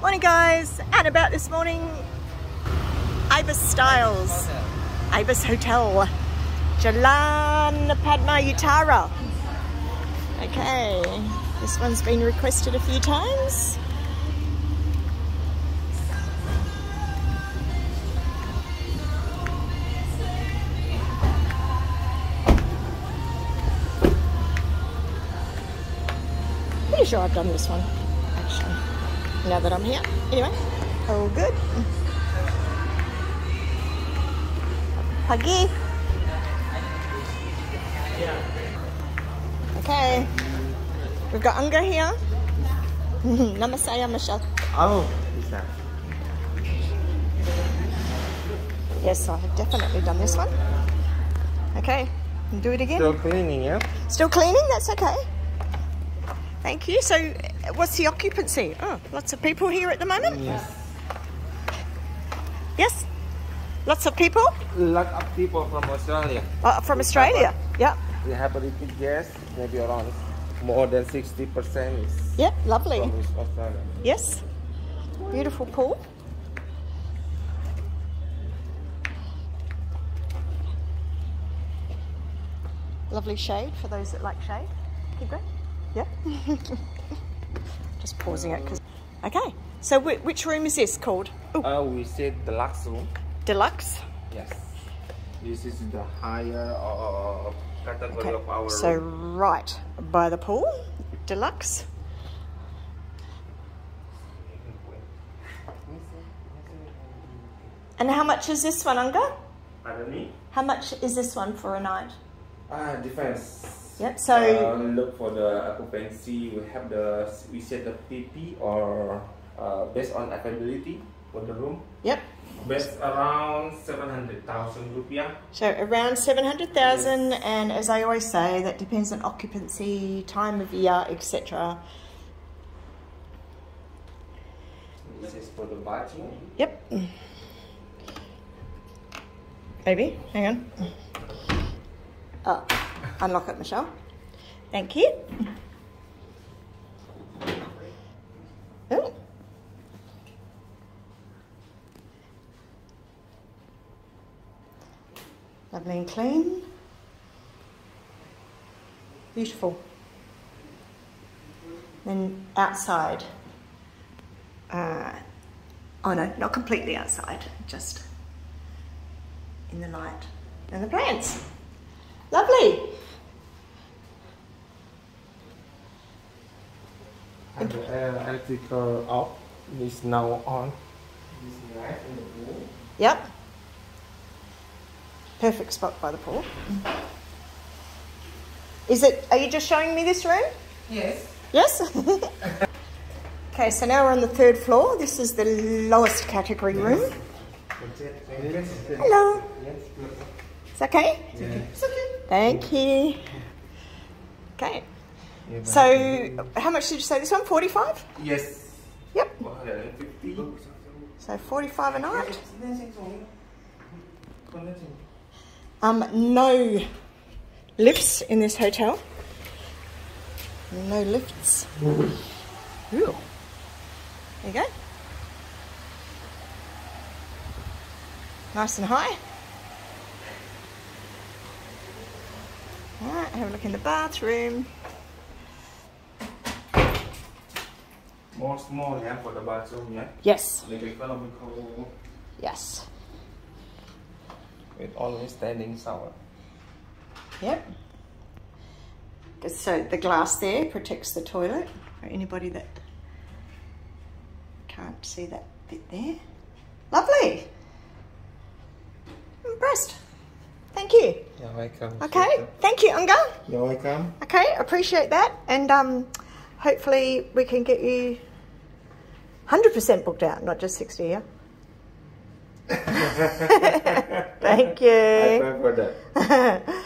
Morning guys, and about this morning, Ibis Styles, Ibis Hotel, Jalan Padma Utara. Okay, this one's been requested a few times. Pretty sure I've done this one, actually, now that I'm here. Anyway, all good. Pagi. Okay, we've got Unga here. Nama saya Michelle. Oh, bisa. Yes, I've definitely done this one. Okay, do it again. Still cleaning, yeah? Still cleaning? That's okay. Thank you. So, what's the occupancy? Oh, lots of people here at the moment? Yes. Yes? Lots of people? Lot of people from Australia. Uh, from Australia? Yeah. We have a repeat guest, maybe around more than 60% is Yep, lovely. from Australia. Yes. Beautiful pool. Lovely shade for those that like shade. Keep going. Yeah. Just pausing it because. Okay. So whi- which room is this called? Oh, Uh, we said deluxe room. deluxe. Yes. This is the higher uh, category Okay. of our So room. right by the pool, deluxe. And how much is this one, Unga? Pardon me? How much is this one for a night? Ah, depends. Yep, so- uh, look for the occupancy. We have the we set the PP or uh, based on availability for the room. Yep. Based around seven hundred thousand rupiah. So around 700,000 and as I always say that depends on occupancy, time of year, etc. This is for the bathroom. Yep. Maybe, hang on. Oh, unlock it, Michelle. Thank you. Oh. Lovely and clean. Beautiful. Then outside. Uh, oh no, not completely outside, just in the light and the plants. Lovely. And the uh, electrical off is now on. This light in the pool. Yep. Perfect spot by the pool. Is it, are you just showing me this room? Yes. Yes? okay, so now we're on the third floor. This is the lowest category room. Hello. Yes. It's okay? Thank you. Okay. So, how much did you say this one? 45? Yes. Yep. So 45 a night. Um, no lifts in this hotel. No lifts. Ooh. There you go. Nice and high. Have a look in the bathroom. More small, yeah, for the bathroom, yeah. Yes, Like economical yes. with only standing shower. Yep. So the glass there protects the toilet for anybody that can't see that bit there. Lovely. Impressed. Thank you. You're welcome. Okay. Thank you, Unga. You're welcome. Okay, appreciate that. And um, hopefully we can get you 100% booked out, not just 60, yeah? Thank you. pray for that.